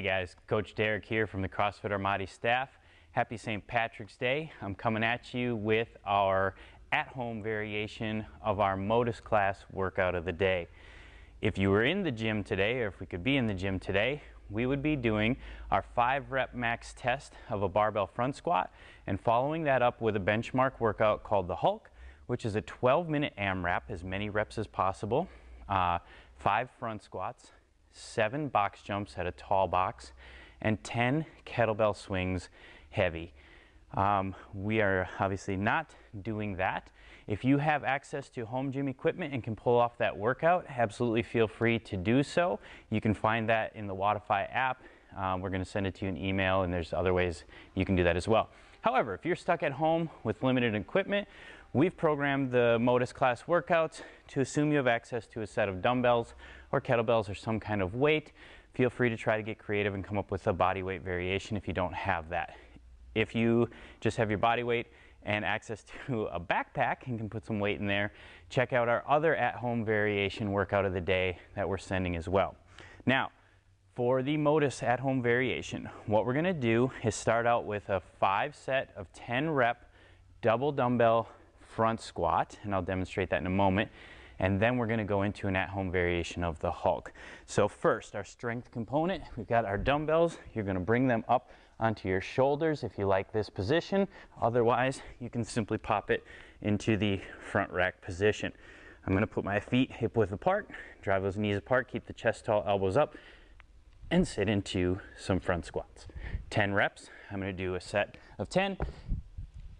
guys, Coach Derek here from the CrossFit Armati staff. Happy St. Patrick's Day. I'm coming at you with our at-home variation of our Modus class workout of the day. If you were in the gym today, or if we could be in the gym today, we would be doing our five rep max test of a barbell front squat and following that up with a benchmark workout called the Hulk, which is a 12 minute AMRAP, as many reps as possible, uh, five front squats, seven box jumps at a tall box, and 10 kettlebell swings heavy. Um, we are obviously not doing that. If you have access to home gym equipment and can pull off that workout, absolutely feel free to do so. You can find that in the Wodify app. Um, we're going to send it to you in email, and there's other ways you can do that as well. However, if you're stuck at home with limited equipment, we've programmed the Modus class workouts to assume you have access to a set of dumbbells or kettlebells or some kind of weight. Feel free to try to get creative and come up with a body weight variation if you don't have that. If you just have your body weight and access to a backpack and can put some weight in there, check out our other at-home variation workout of the day that we're sending as well. Now, for the Modus at-home variation, what we're going to do is start out with a five set of 10 rep double dumbbell front squat, and I'll demonstrate that in a moment. And then we're going to go into an at-home variation of the Hulk. So first, our strength component, we've got our dumbbells. You're going to bring them up onto your shoulders if you like this position. Otherwise, you can simply pop it into the front rack position. I'm going to put my feet hip width apart, drive those knees apart, keep the chest tall, elbows up, and sit into some front squats. 10 reps. I'm going to do a set of 10.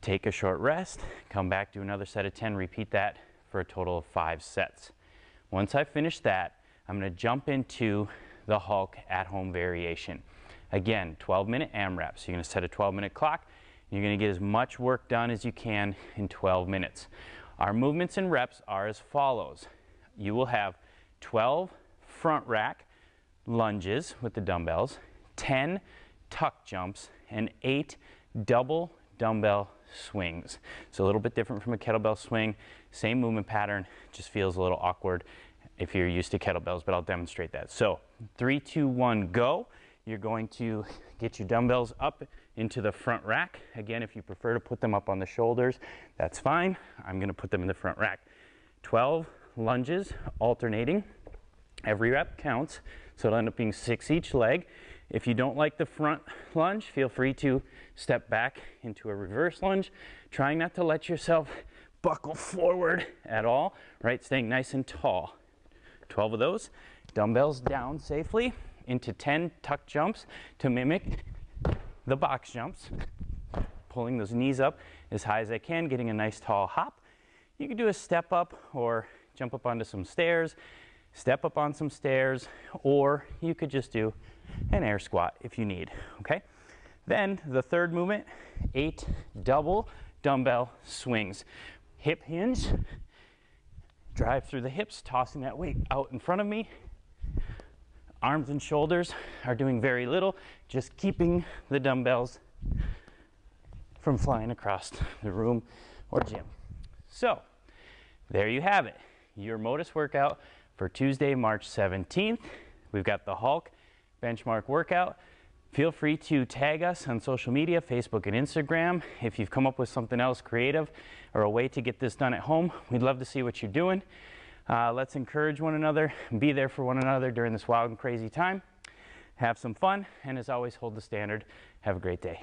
Take a short rest, come back, do another set of 10, repeat that for a total of five sets. Once I finish that, I'm going to jump into the Hulk at-home variation. Again, 12 minute AMRAP. So you're gonna set a 12 minute clock. You're gonna get as much work done as you can in 12 minutes. Our movements and reps are as follows. You will have 12 front rack lunges with the dumbbells, 10 tuck jumps, and eight double dumbbell swings. It's a little bit different from a kettlebell swing, same movement pattern, just feels a little awkward if you're used to kettlebells, but I'll demonstrate that. So three, two, one, go. You're going to get your dumbbells up into the front rack. Again, if you prefer to put them up on the shoulders, that's fine. I'm gonna put them in the front rack. 12 lunges alternating. Every rep counts, so it'll end up being six each leg. If you don't like the front lunge, feel free to step back into a reverse lunge, trying not to let yourself buckle forward at all, right? Staying nice and tall. 12 of those. Dumbbells down safely into 10 tuck jumps to mimic the box jumps. Pulling those knees up as high as I can, getting a nice tall hop. You can do a step up or jump up onto some stairs, step up on some stairs, or you could just do an air squat if you need, okay? Then the third movement, eight double dumbbell swings. Hip hinge, drive through the hips, tossing that weight out in front of me, arms and shoulders are doing very little, just keeping the dumbbells from flying across the room or gym. So, there you have it. Your Modus workout for Tuesday, March 17th. We've got the Hulk benchmark workout. Feel free to tag us on social media, Facebook and Instagram. If you've come up with something else creative or a way to get this done at home, we'd love to see what you're doing. Uh, let's encourage one another, be there for one another during this wild and crazy time. Have some fun, and as always, hold the standard. Have a great day.